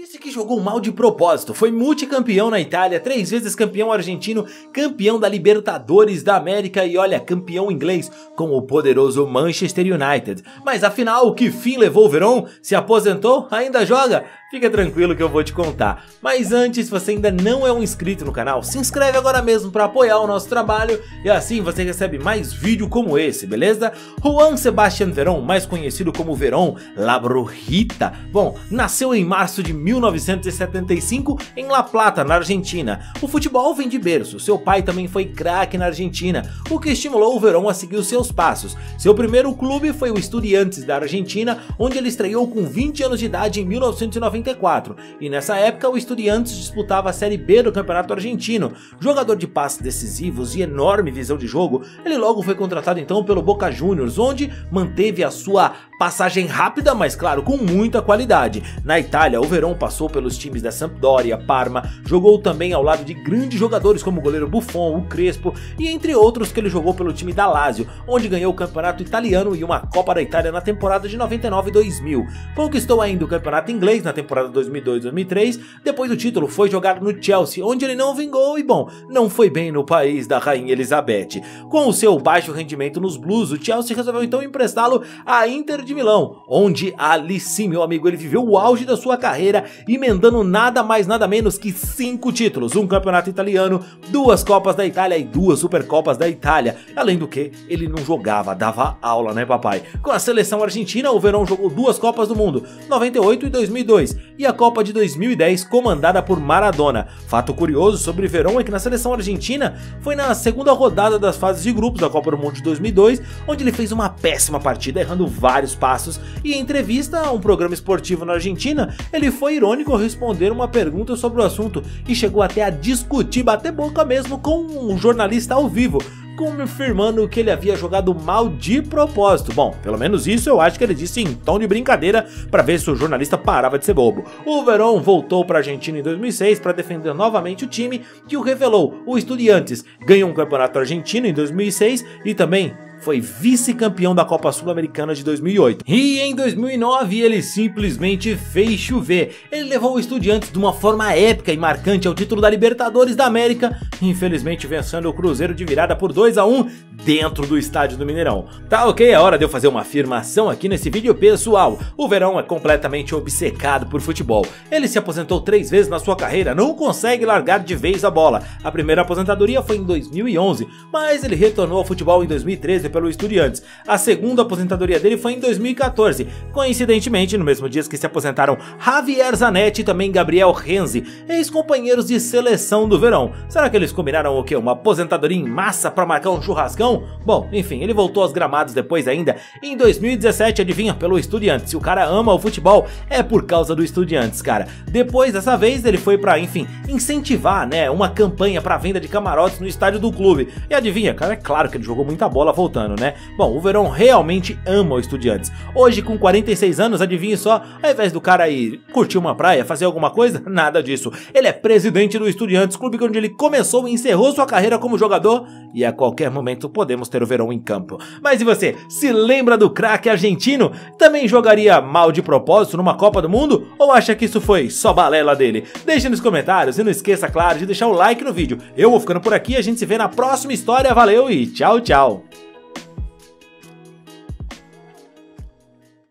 Disse que jogou mal de propósito, foi multicampeão na Itália, três vezes campeão argentino, campeão da Libertadores da América e olha, campeão inglês com o poderoso Manchester United. Mas afinal, que fim levou o Verón? Se aposentou? Ainda joga? Fica tranquilo que eu vou te contar. Mas antes, se você ainda não é um inscrito no canal, se inscreve agora mesmo para apoiar o nosso trabalho e assim você recebe mais vídeo como esse, beleza? Juan Sebastián Verón, mais conhecido como Verón La Brujita, bom, nasceu em março de 1975 em La Plata, na Argentina. O futebol vem de berço, seu pai também foi craque na Argentina, o que estimulou o Verón a seguir os seus passos. Seu primeiro clube foi o Estudiantes da Argentina, onde ele estreou com 20 anos de idade em 1990 94, e nessa época o Estudiantes disputava a Série B do Campeonato Argentino. Jogador de passes decisivos e enorme visão de jogo, ele logo foi contratado então pelo Boca Juniors, onde manteve a sua passagem rápida, mas claro, com muita qualidade. Na Itália, o Verón passou pelos times da Sampdoria, Parma, jogou também ao lado de grandes jogadores como o goleiro Buffon, o Crespo e entre outros que ele jogou pelo time da Lazio, onde ganhou o Campeonato Italiano e uma Copa da Itália na temporada de 99 e 2000. Conquistou ainda o Campeonato Inglês na temporada temporada 2002-2003, depois o título foi jogado no Chelsea, onde ele não vingou e bom, não foi bem no país da Rainha Elizabeth. Com o seu baixo rendimento nos Blues, o Chelsea resolveu então emprestá-lo à Inter de Milão, onde ali sim, meu amigo, ele viveu o auge da sua carreira, emendando nada mais nada menos que cinco títulos, um campeonato italiano, duas Copas da Itália e duas Supercopas da Itália. Além do que, ele não jogava, dava aula, né papai? Com a seleção argentina, o Verão jogou duas Copas do Mundo, 98 e 2002, e a Copa de 2010 comandada por Maradona. Fato curioso sobre Verón é que na seleção argentina foi na segunda rodada das fases de grupos da Copa do Mundo de 2002, onde ele fez uma péssima partida, errando vários passos, e em entrevista a um programa esportivo na Argentina, ele foi irônico ao responder uma pergunta sobre o assunto e chegou até a discutir, bater boca mesmo com um jornalista ao vivo, confirmando que ele havia jogado mal de propósito. Bom, pelo menos isso eu acho que ele disse em tom de brincadeira para ver se o jornalista parava de ser bobo. O Verón voltou para a Argentina em 2006 para defender novamente o time que o revelou. O Estudiantes ganhou um campeonato argentino em 2006 e também foi vice-campeão da Copa Sul-Americana de 2008. E em 2009 ele simplesmente fez chover. Ele levou o Estudiantes de uma forma épica e marcante ao título da Libertadores da América, infelizmente vencendo o Cruzeiro de virada por 2 a 1 dentro do estádio do Mineirão. Tá ok, é hora de eu fazer uma afirmação aqui nesse vídeo pessoal. O Verão é completamente obcecado por futebol. Ele se aposentou três vezes na sua carreira, não consegue largar de vez a bola. A primeira aposentadoria foi em 2011, mas ele retornou ao futebol em 2013 pelo Estudiantes. A segunda aposentadoria dele foi em 2014, coincidentemente no mesmo dia que se aposentaram Javier Zanetti e também Gabriel Renzi, ex-companheiros de seleção do verão. Será que eles combinaram o que? Uma aposentadoria em massa para marcar um churrascão? Bom, enfim, ele voltou aos gramados depois ainda em 2017, adivinha, pelo Estudiantes. Se o cara ama o futebol, é por causa do Estudiantes, cara. Depois dessa vez ele foi para, enfim, incentivar, né, uma campanha para venda de camarotes no estádio do clube. E adivinha, cara, é claro que ele jogou muita bola voltando ano, né? Bom, o Verón realmente ama o Estudiantes. Hoje, com 46 anos, adivinhe só, ao invés do cara ir curtir uma praia, fazer alguma coisa, nada disso. Ele é presidente do Estudiantes, clube onde ele começou e encerrou sua carreira como jogador, e a qualquer momento podemos ter o Verón em campo. Mas e você, se lembra do craque argentino? Também jogaria mal de propósito numa Copa do Mundo? Ou acha que isso foi só balela dele? Deixe nos comentários e não esqueça, claro, de deixar o like no vídeo. Eu vou ficando por aqui, a gente se vê na próxima história, valeu e tchau, tchau!